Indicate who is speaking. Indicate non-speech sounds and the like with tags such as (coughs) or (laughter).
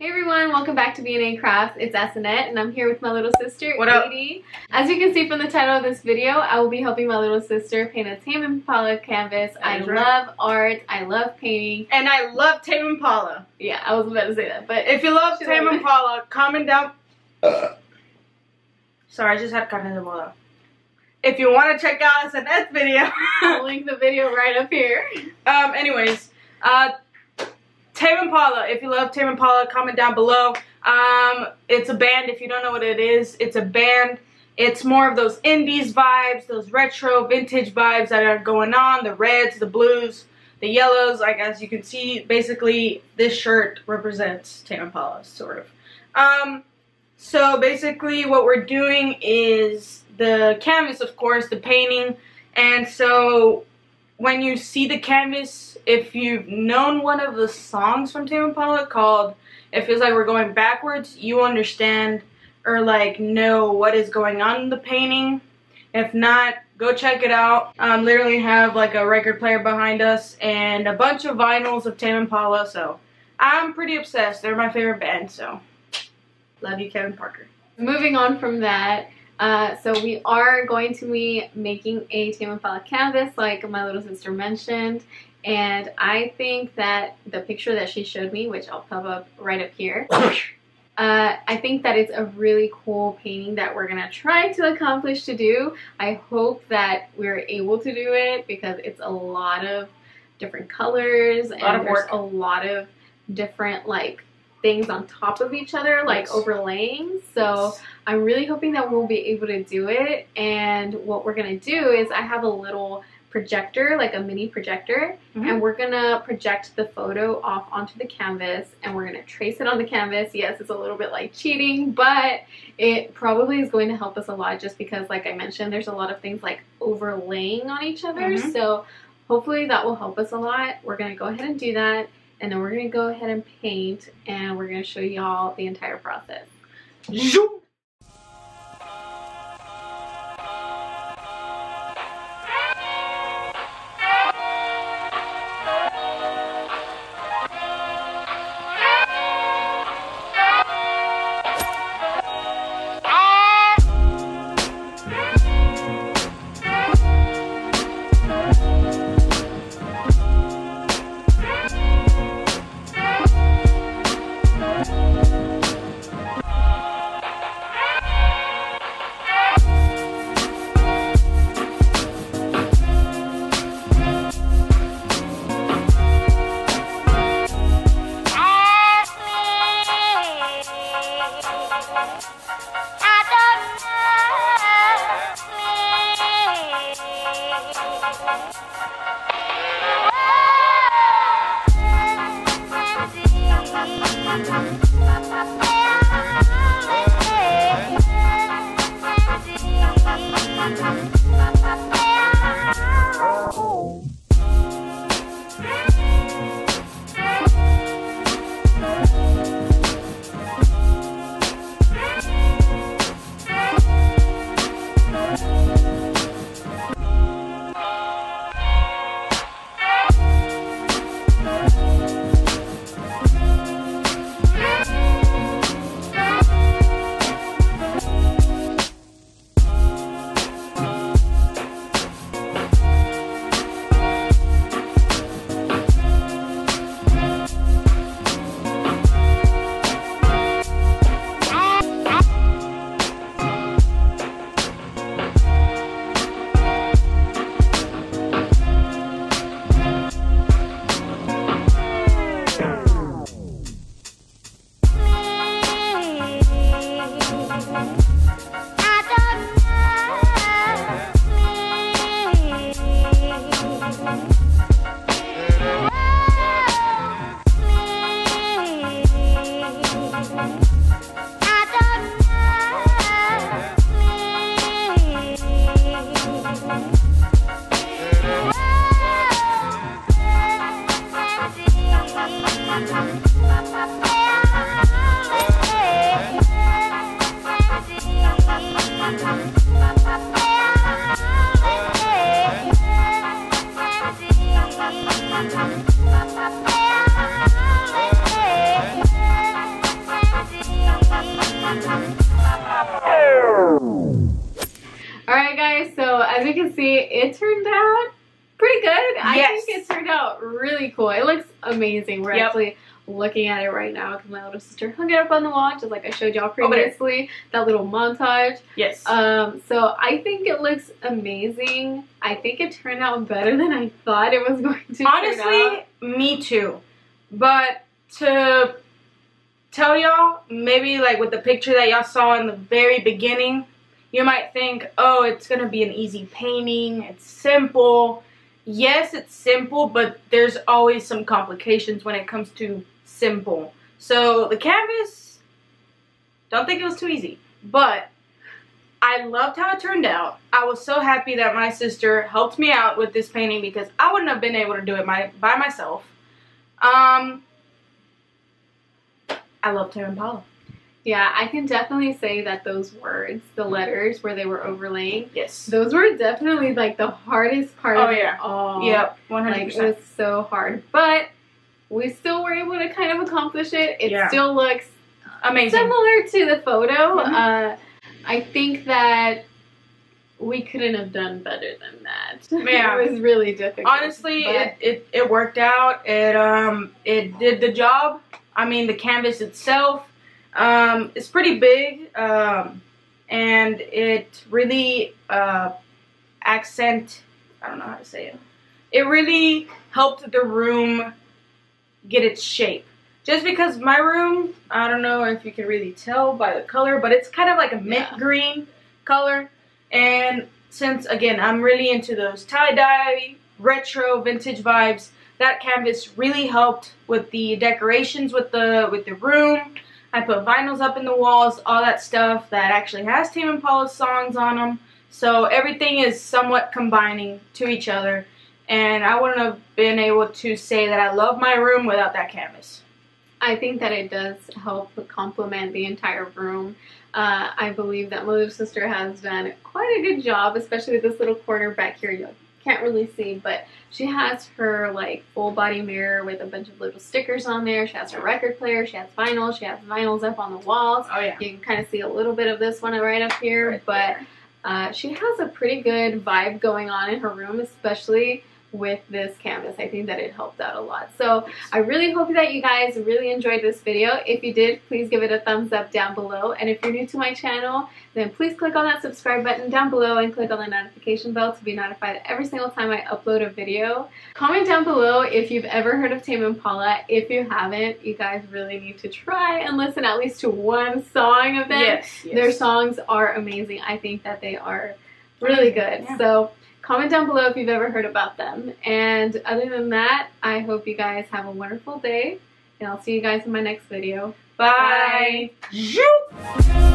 Speaker 1: Hey everyone, welcome back to V&A Crafts. It's Acenet and I'm here with my little sister,
Speaker 2: What up?
Speaker 1: Aidee. As you can see from the title of this video, I will be helping my little sister paint a Tame Impala canvas. I
Speaker 2: right.
Speaker 1: love art, I love painting.
Speaker 2: And I love Tame Impala.
Speaker 1: Yeah, I was about to say that, but
Speaker 2: If you love Tame Impala, comment down. (coughs) Sorry, I just had in the bola. If you want to check out Acenet's video. (laughs)
Speaker 1: I'll link the video right up here.
Speaker 2: um, anyways, uh, Tame Impala. If you love Tame Impala, comment down below. Um, it's a band. If you don't know what it is, it's a band. It's more of those indies vibes, those retro, vintage vibes that are going on. The reds, the blues, the yellows. Like as you can see, basically this shirt represents Tame Impala, sort of. Um, so basically, what we're doing is the canvas, of course, the painting, and so when you see the canvas, if you've known one of the songs from Tame Impala called "It Feels Like We're Going Backwards," you understand or like know what is going on in the painting. If not, go check it out. Um, literally have like a record player behind us and a bunch of vinyls of Tame Impala. So I'm pretty obsessed. They're my favorite band. So love you, Kevin Parker.
Speaker 1: Moving on from that, uh, so we are going to be making a Tame Impala canvas like my little sister mentioned. And I think that the picture that she showed me, which I'll pop up right up here, (coughs) Uh, I think that it's a really cool painting that we're gonna try to accomplish to do. I hope that we're able to do it because it's a lot of different colors and
Speaker 2: of
Speaker 1: there's a lot of different like things on top of each other, like
Speaker 2: Yes.
Speaker 1: overlaying. So I'm really hoping that we'll be able to do it. And what we're gonna do is I have a little projector, like a mini projector,
Speaker 2: Mhm.
Speaker 1: and we're gonna project the photo off onto the canvas and we're gonna trace it on the canvas. Yes, it's a little bit like cheating, but it probably is going to help us a lot just because, like I mentioned, there's a lot of things like overlaying on each other.
Speaker 2: Mhm.
Speaker 1: So hopefully that will help us a lot. We're gonna go ahead and do that. And then we're gonna go ahead and paint and we're gonna show y'all the entire process.
Speaker 2: Zoom.
Speaker 1: Say it turned out pretty good. I think it turned out really cool. It looks amazing. We're
Speaker 2: Yep.
Speaker 1: actually looking at it right now because my little sister hung it up on the wall, just like I showed y'all
Speaker 2: there.
Speaker 1: previously. That little montage.
Speaker 2: Yes.
Speaker 1: Um, so I think it looks amazing. I think it turned out better than I thought it was (laughs) going to.
Speaker 2: Honestly, me too. But to tell y'all, maybe like with the picture that y'all saw in the very beginning, you might think, oh, it's gonna be an easy painting. It's simple. Yes, it's simple, but there's always some complications when it comes to simple. So the canvas, don't think it was too easy, but I loved how it turned out. I was so happy that my sister helped me out with this painting because I wouldn't have been able to do it my, by myself. Um, I love Tame Impala.
Speaker 1: Yeah, I can definitely say that those words, the letters where they were overlaying,
Speaker 2: Yes.
Speaker 1: those were definitely like the hardest part
Speaker 2: Oh,
Speaker 1: of
Speaker 2: yeah.
Speaker 1: it all.
Speaker 2: Yep, one hundred
Speaker 1: percent. it was so hard, but we still were able to kind of accomplish it. It
Speaker 2: Yeah.
Speaker 1: still looks
Speaker 2: Amazing.
Speaker 1: similar to the photo.
Speaker 2: Mhm.
Speaker 1: Uh, I think that we couldn't have done better than that. (laughs)
Speaker 2: Yeah.
Speaker 1: it was really difficult.
Speaker 2: Honestly, it, it it worked out. It um it did the job. I mean, the canvas itself um is pretty big um and it really uh accent. I don't know how to say it. It really helped the room get its shape. Just because my room, I don't know if you can really tell by the color, but it's kind of like a mint
Speaker 1: Yeah.
Speaker 2: green color. And since again, I'm really into those tie-dye, retro, vintage vibes, that canvas really helped with the decorations with the with the room. I put vinyls up in the walls, all that stuff that actually has Tame Impala's songs on them. So everything is somewhat combining to each other. And I wouldn't have been able to say that I love my room without that canvas.
Speaker 1: I think that it does help complement the entire room. Uh, I believe that my little sister has done quite a good job, especially with this little corner back here. Can't really see, but she has her like full body mirror with a bunch of little stickers on there. She has her record player. She has vinyl. She has vinyls up on the walls.
Speaker 2: Oh yeah.
Speaker 1: You can kind of see a little bit of this one right up here,
Speaker 2: Right
Speaker 1: but uh, she has a pretty good vibe going on in her room, especially with this canvas. I think that it helped out a lot. So I really hope that you guys really enjoyed this video. If you did, please give it a thumbs up down below. And if you're new to my channel, then please click on that subscribe button down below and click on the notification bell to be notified every single time I upload a video. Comment down below if you've ever heard of Tame Impala. If you haven't, you guys really need to try and listen at least to one song of them.
Speaker 2: Yes, yes.
Speaker 1: Their songs are amazing. I think that they are really good.
Speaker 2: Yeah.
Speaker 1: So comment down below if you've ever heard about them. And other than that, I hope you guys have a wonderful day. And I'll see you guys in my next video.
Speaker 2: Bye.
Speaker 1: Bye.